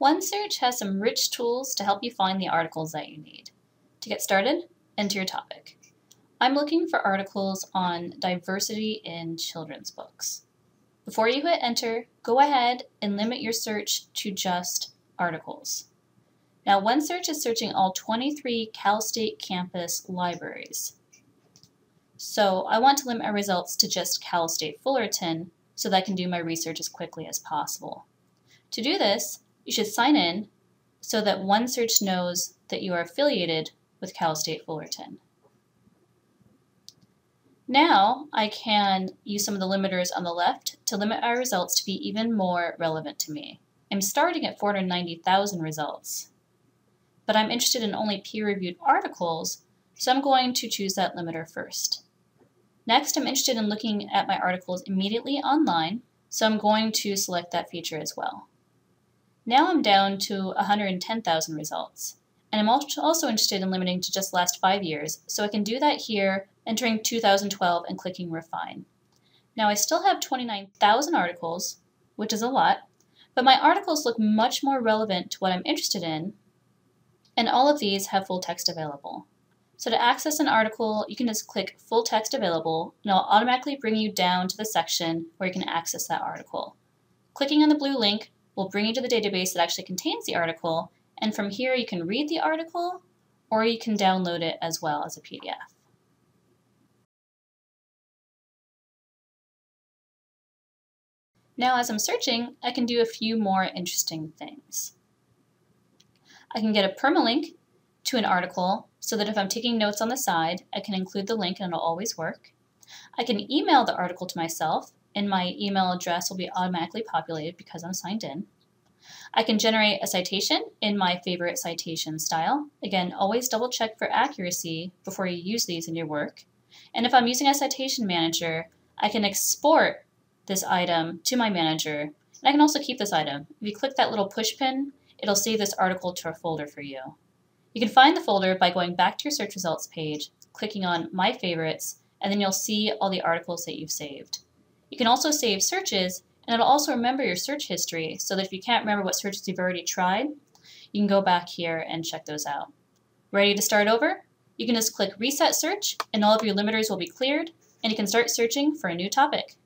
OneSearch has some rich tools to help you find the articles that you need. To get started, enter your topic. I'm looking for articles on diversity in children's books. Before you hit enter, go ahead and limit your search to just articles. Now OneSearch is searching all 23 Cal State campus libraries. So I want to limit my results to just Cal State Fullerton so that I can do my research as quickly as possible. To do this, you should sign in so that OneSearch knows that you are affiliated with Cal State Fullerton. Now I can use some of the limiters on the left to limit our results to be even more relevant to me. I'm starting at 490,000 results, but I'm interested in only peer-reviewed articles, so I'm going to choose that limiter first. Next, I'm interested in looking at my articles immediately online, so I'm going to select that feature as well. Now I'm down to 110,000 results. And I'm also interested in limiting to just last five years, so I can do that here, entering 2012 and clicking Refine. Now I still have 29,000 articles, which is a lot, but my articles look much more relevant to what I'm interested in, and all of these have full text available. So to access an article, you can just click Full Text Available, and it'll automatically bring you down to the section where you can access that article. Clicking on the blue link will bring you to the database that actually contains the article, and from here you can read the article or you can download it as well as a PDF. Now as I'm searching, I can do a few more interesting things. I can get a permalink to an article so that if I'm taking notes on the side, I can include the link and it'll always work. I can email the article to myself and my email address will be automatically populated because I'm signed in. I can generate a citation in my favorite citation style. Again, always double check for accuracy before you use these in your work. And if I'm using a citation manager, I can export this item to my manager. And I can also keep this item. If you click that little push pin, it'll save this article to a folder for you. You can find the folder by going back to your search results page, clicking on My Favorites, and then you'll see all the articles that you've saved. You can also save searches and it'll also remember your search history so that if you can't remember what searches you've already tried, you can go back here and check those out. Ready to start over? You can just click Reset Search and all of your limiters will be cleared and you can start searching for a new topic.